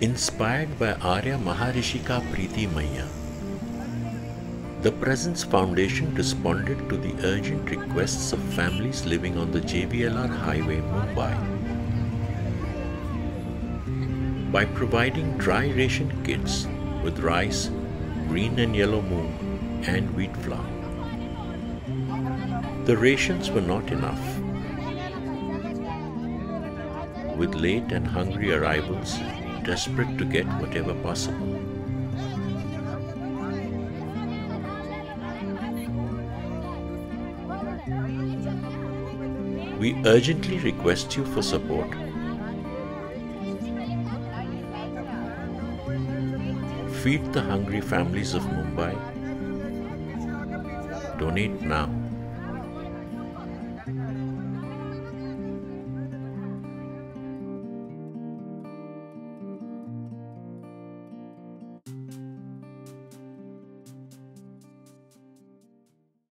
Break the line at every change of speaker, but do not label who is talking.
Inspired by Arya Maharishikaa Preeti Maya, the Presence Foundation responded to the urgent requests of families living on the JVLR Highway, Mumbai, by providing dry ration kits with rice, green and yellow moong, and wheat flour. The rations were not enough. With late and hungry arrivals, desperate to get whatever possible. We urgently request you for support. Feed the hungry families of Mumbai. Donate now.